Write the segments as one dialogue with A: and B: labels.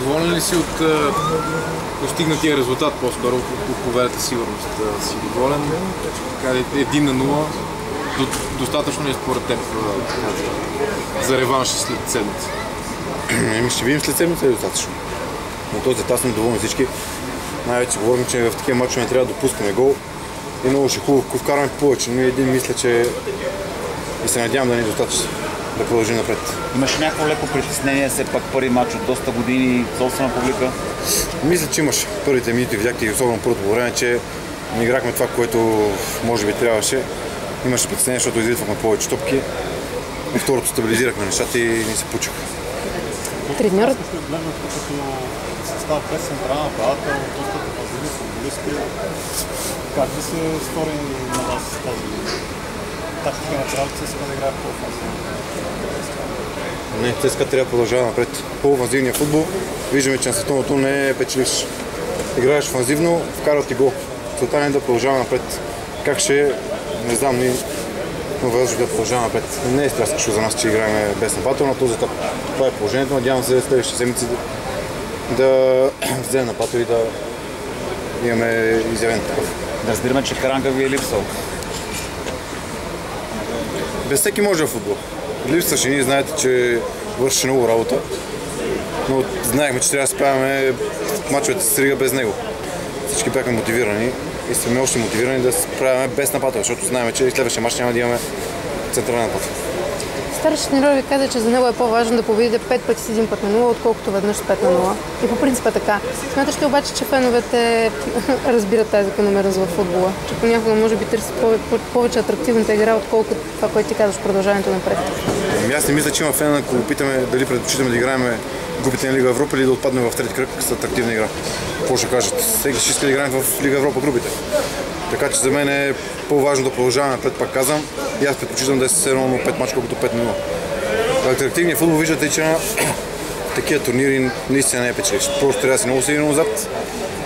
A: Доволен ли си от постигнатия резултат по-скоро по победата сигурност? Си доволен? Един на нула. До, достатъчно ли е според теб за реванш след седмица?
B: Еми ще видим след седмица е достатъчно. Но този етап сме доволни всички. Най-вече говорим, че в такива мачове не трябва да допускаме гол. И много ще хубаво, ако вкараме повече, но един мисля, че и се надявам да ни е достатъчно да продължим напред.
C: Имаш някакво леко притеснение, все пак първи матч от доста години, собствена публика?
B: Мисля, че имаш първите минути, видяхте и особено първото време, че не играхме това, което може би трябваше. Имаше притеснение, защото изритвахме повече топки. И второто стабилизирахме нещата и ни се получиха.
D: Треньорът?
E: Състав без централна нападател, доста футболисти. Как ви се стори на вас тактика на трябва иска да играе по-офанзивно?
B: Не, ЦСКА трябва да продължава напред. По-офанзивния футбол. Виждаме, че на световното не е печеливш. Играеш офанзивно, вкарват и гол. Целта не е да продължава напред. Как ще е, не знам, ние но важно да продължава напред. Не е стряскащо за нас, че играем без нападател на този етап. Това е положението. Надявам се следващите седмици да, да вземем нападател и да имаме изявен такъв.
C: Да разбираме, че Каранга ви е липсал.
B: Без всеки може в футбол. Липсваше, ние знаете, че върши много работа, но знаехме, че трябва да справяме мачовете с Рига без него. Всички бяхме мотивирани и сме още мотивирани да се справяме без нападател, защото знаем, че следващия мач няма да имаме централен напад.
D: Старши треньор ви каза, че за него е по-важно да победите 5 пъти с един път на 0, отколкото веднъж с 5 на 0. И по принцип е така. Смяташ ли обаче, че феновете разбират тази закономерност в футбола? Че понякога може би търси повече атрактивната игра, отколкото това, което ти казваш продължаването напред?
B: Ами аз не мисля, че има фен, ако опитаме дали предпочитаме да играем групите на Лига Европа или да отпаднем в трети кръг с атрактивна игра. Какво ще кажат? Всеки ще иска да играем в Лига Европа групите. Така че за мен е по-важно да продължаваме напред, пак казвам. И аз предпочитам да е с 1 5 мача, колкото 5 0. Атрактивният футбол виждате, че на такива турнири наистина не е печеливш. Просто трябва да си много силен назад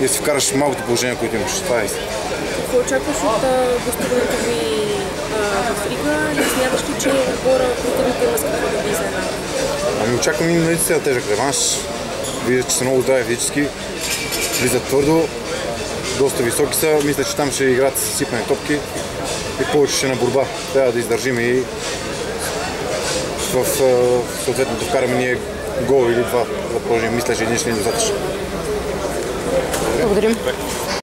B: и да си вкараш малкото положение, което имаш. Това е истина.
F: Какво очакваш от гостуването ви в Рига и смяташ ли, че отбора културните има с какво да ви изненада?
B: Ами очаквам и наистина тежък реванш. Виждат, че са много здрави физически, влизат твърдо, доста високи са. Мисля, че там ще играят с сипани топки и повече на борба. Трябва да издържим и в съответното вкараме ние гол или два да продължим. Мисля, че един ще ни е достатъчно.
D: Благодарим.